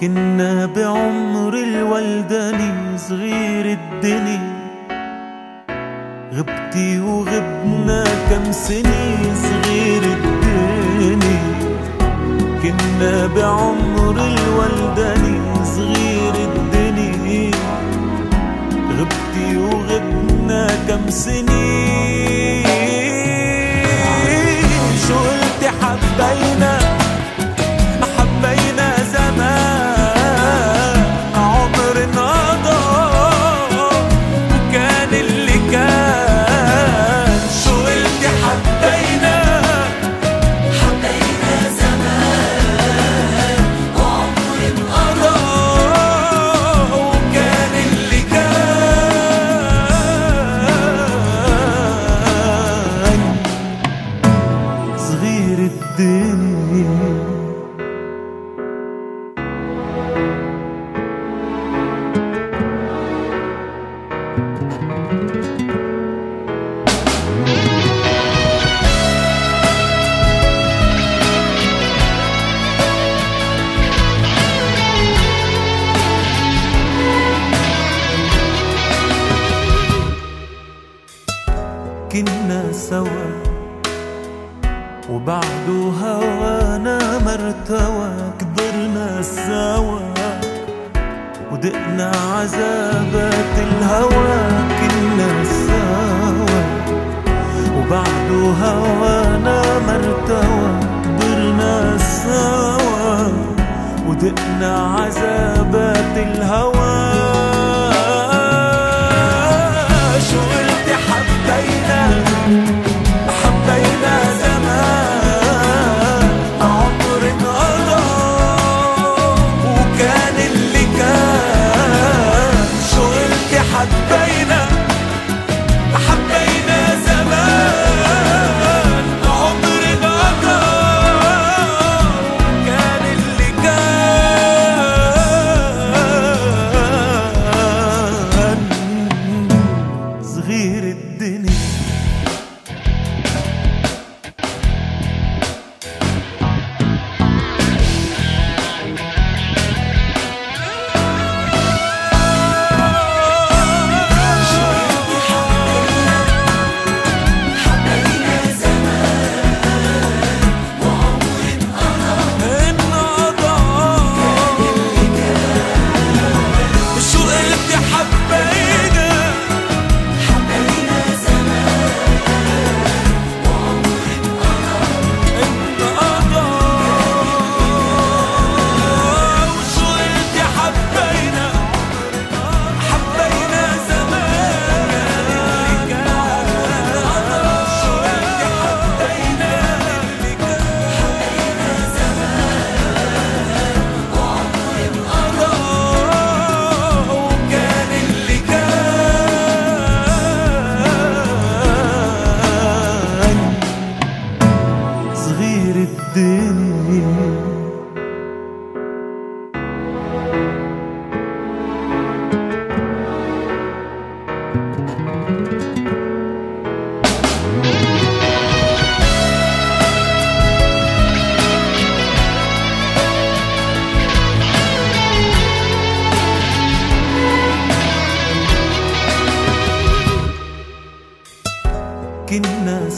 كنا بعمر الولداني صغير الدنيا. غبتي وغبنا كم سنة صغير الدنيا. كنا بعمر الولداني صغير الدنيا. غبتي وغبنا كم سنين وبعده هوانا مرتوى كبرنا سوا. ودقنا عذابات الهوى كنا سوا. وبعده هوانا مرتوى كبرنا سوا. ودقنا عذابات الهوى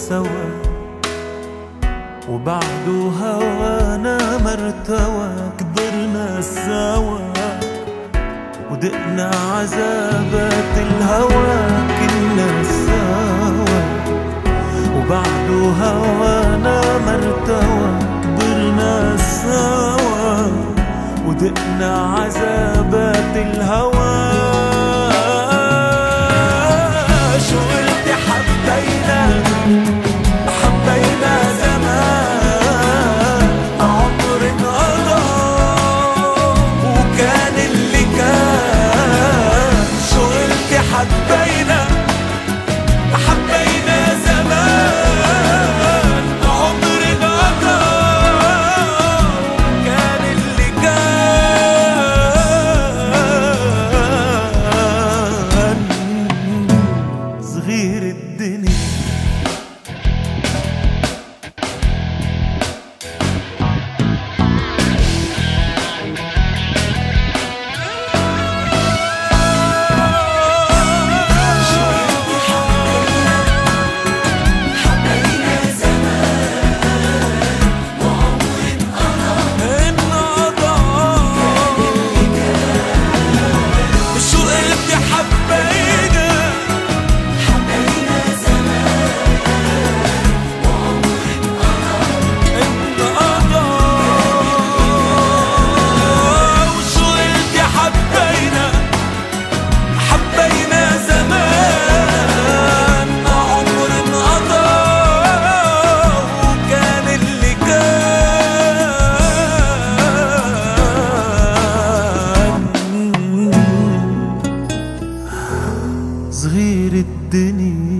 سوا. وبعده هوانا مرتوى كبرنا سوا. ودقنا عذابات الهوى كنا سوا. وبعده هوانا مرتوى كبرنا سوا. ودقنا عذابات الهوى صغير الدنيا